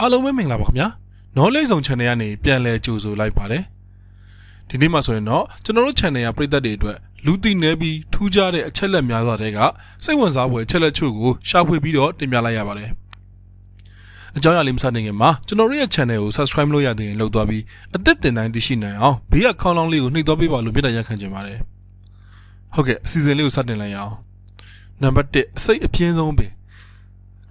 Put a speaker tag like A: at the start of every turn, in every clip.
A: အားလုံးပဲမင်္ဂလာပါခင်ဗျာ knowledge zone channel ကနေပြန်လည်ကြိုဆိုလိုက်ပါတယ်ဒီနေ့မှာဆိုရင်တော့ကျွန်တော်တို့ channel ရပြည်သက်တွေအတွက်လူသိနေပြီးထူးခြားတဲ့အချက်လက်များစွာတွေကစိတ်ဝင်စားဖွယ်အချက်လက်ချို့ကိုရှာဖွေပြီးတော့တင်ပြလိုက်ရပါတယ်အကြောင်းအရာလေးမစတင်ခင်မှာကျွန်တော်တို့ရဲ့ channel ကို subscribe လုပ်ရသေးရင်လုပ်သွားပြီးအသက်တင်တိုင်းသိရှိနိုင်အောင်ဘေးကခေါင်းလောင်းလေးကိုနှိပ်သွားပေးပါလို့ပြတာရက်ခံချင်ပါတယ်ဟုတ်ကဲ့အစီအစဉ်လေးကိုစတင်လိုက်ရအောင်နံပါတ်1အစိတ်အပြင်းဆုံးပင်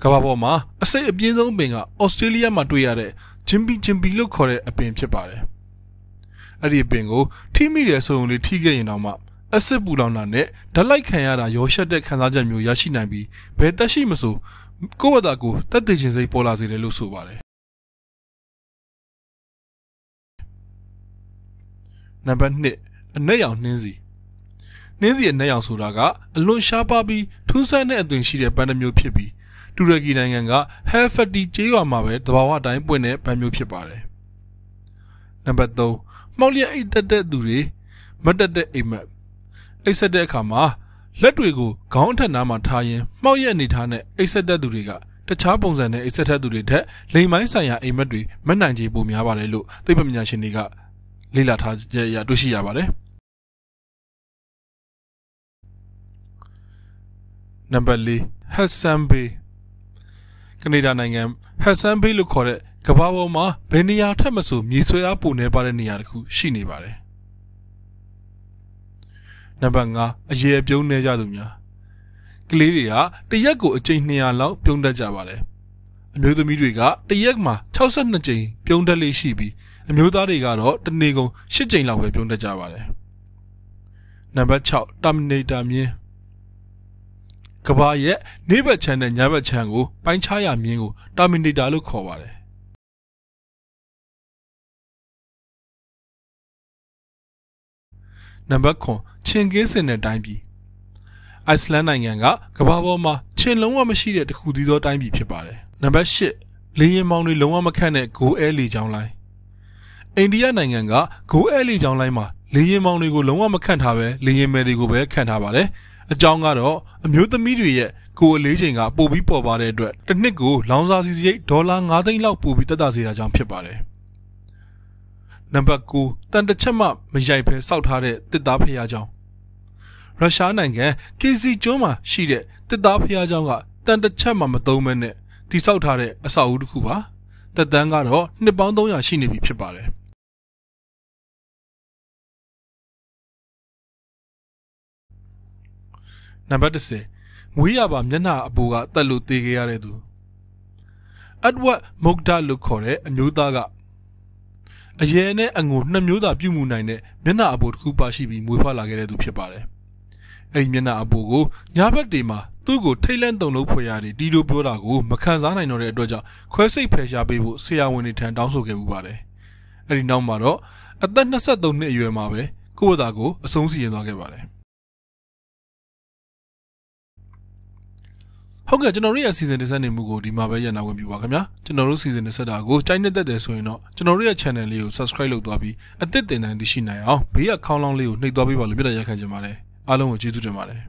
A: ကမ္ဘာပေါ်မှာအစိတ်အပြင်းဆုံးပင်ကဩစတြေးလျမှာတွေ့ရတဲ့ဂျင်ပီဂျင်ပီလို့ခေါ်တဲ့အပင်ဖြစ်ပါတယ်။အဲ့ဒီအပင်ကိုထိမိတယ်ဆိုရင်လေထိခဲ့ရင်တော့မှအဆစ်ပူလောင်တာနဲ့ဓာတ်လိုက်ခံရတာရောရှက်တဲ့ခံစားချက်မျိုးရရှိနိုင်ပြီးဘယ်တက်ရှိမဆိုကိုယ့်ဘာသာကိုတက်တည်ခြင်းစိတ်ပေါ်လာစေတယ်လို့ဆိုပါတယ်။နံပါတ်1အနက်ရောင်နှင်းစီနှင်းစီအနက်ရောင်ဆိုတာကအလွန်ရှားပါပြီးထူးဆန်းတဲ့အသွင်ရှိတဲ့ပန်းတစ်မျိုးဖြစ်ပြီး တူရကီနိုင်ငံကဟဲဖက်တီကျေးရွာမှာပဲတဘာဝအတိုင်းပွင့်တဲ့ဗန်မျိုးဖြစ်ပါတယ်။နံပါတ်3မှောက်လျက်အိတ်တက်တဲ့သူတွေမတ်တက်တဲ့အိမ်မက်အိတ်ဆက်တဲ့အခါမှာလက်တွေကိုခေါင်းအထက်နားမှာထားရင်မှောက်ရက်အနေထားနဲ့အိတ်ဆက်တဲ့သူတွေကတခြားပုံစံနဲ့အိတ်ဆက်တဲ့သူတွေထက်လိမ်မိုင်းဆိုင်ရာအိမ်မက်တွေမနိုင်ချေပိုများပါတယ်လို့သိပ္ပံပညာရှင်တွေကလေ့လာထားရတွေ့ရှိရပါတယ်။နံပါတ်4 Hudson Bay ကနေဒါနိုင်ငံဟက်ဆန်ဘေးလို့ခေါ်တဲ့ကမ္ဘာပေါ်မှာဘယ်နေရာထက်မဆိုမြေဆွဲအားပိုနေပါတဲ့နေရာတစ်ခုရှိနေပါတယ်။နံပါတ်5အရေအပြုံးနေကြသူများကလေးတွေကတရက်ကိုအကြိမ်200လောက်ပြုံးတတ်ကြပါတယ်။အမျိုးသမီးတွေကတရက်မှာ62ကြိမ်ပြုံးတတ်လေးရှိပြီးအမျိုးသားတွေကတော့တနေ့ကုန်8ကြိမ်လောက်ပဲပြုံးတတ်ကြပါတယ်။နံပါတ်6 Terminator မြင်း ကဘာရဲ့နေဘက်ချမ်းနဲ့ညဘက်ချမ်းကိုပိုင်းခြားရမြင်းကိုတာမင်နေတာလို့ခေါ်ပါတယ်နံပါတ်9ချင်းကင်းစင်တဲ့တိုင်းပြည်အိုက်စလန်နိုင်ငံကကဘာပေါ်မှာချင်းလုံးဝမရှိတဲ့တခုတည်းသောတိုင်းပြည်ဖြစ်ပါတယ်နံပါတ်10လေရင်မောင်းတွေလုံးဝမခန့်တဲ့ Go Air လေကြောင်းလိုင်းအိန္ဒိယနိုင်ငံက Go Air လေကြောင်းလိုင်းမှာလေရင်မောင်းတွေကိုလုံးဝမခန့်ထားပဲလေရင်မယ်တွေကိုပဲခန့်ထားပါတယ် အကြောင်းကတော့အမျိုးသမီးတွေရဲ့ကိုယ်အလေးချိန်ကပိုပြီးပေါ်ပါတဲ့အတွက်တစ်နှစ်ကိုလောင်စာစီစရိတ်ဒေါ်လာ9သိန်းလောက်ပိုပြီးတက်တာစေတာကြောင့်ဖြစ်ပါတယ်။နံပါတ်9တန်တစ်ချက်မှမရိုက်ဖဲစောက်ထားတဲ့တစ်သားဖျားကြောင်ရုရှားနိုင်ငံ KC ကျွန်းမှာရှိတဲ့တစ်သားဖျားကြောင်ကတန်တစ်ချက်မှမသုံးမဲနဲ့တိစောက်ထားတဲ့အဆောက်အဦတစ်ခုပါ။တက်တန်းကတော့နှစ်ပေါင်း300ရှိနေပြီဖြစ်ပါတယ်။ နံပါတ်10မွေးရပါမျက်နှာအပူကတက်လို့တေးခဲ့ရတဲ့သူအက်ဝတ်မုတ်ဒလို့ခေါ်တဲ့အမျိုးသားကအရဲနဲ့အငိုနှစ်မျိုးသာပြုမှုနိုင်တဲ့မျက်နှာအပူတစ်ခုပါရှိပြီးမွေးဖွားလာခဲ့တဲ့သူဖြစ်ပါတယ်အဲ့ဒီမျက်နှာအပူကိုညာဘက်တွေမှာသူ့ကိုထိတ်လန့်တုန်လို့ဖွယ်ရတယ်ဒီလိုပြောတာကိုမခံစားနိုင်တော့တဲ့အတွက်ကြောင့်ခွဲစိတ်ဖယ်ရှားပေးဖို့ဆရာဝန်တွေထံတောင်းဆိုခဲ့မှုပါတယ်အဲ့ဒီနောက်မှာတော့အသက်23နှစ်အရွယ်မှာပဲကိုယ့်ဘာသာကိုအဆုံးစီရင်သွားခဲ့ပါတယ် ဟုတ်ကဲ့ကျွန်တော်တို့ရဲ့ season တင်ဆက်နေမှုကိုဒီမှာပဲရန်နာဝင်ပြပါခင်ဗျာကျွန်တော်တို့ season တင်ဆက်တာကိုကြိုက်နေတတ်တယ်ဆိုရင်တော့ကျွန်တော်တို့ရဲ့ channel လေးကို subscribe လုပ်သွားပြီးအသစ်တင်တိုင်းသိရှိနိုင်အောင်ဘေးကခေါင်းလောင်းလေးကိုနှိပ်သွားပေးပါလို့ပြတ်ရရခံချင်ပါတယ်အားလုံးကိုကျေးဇူးတင်ပါတယ်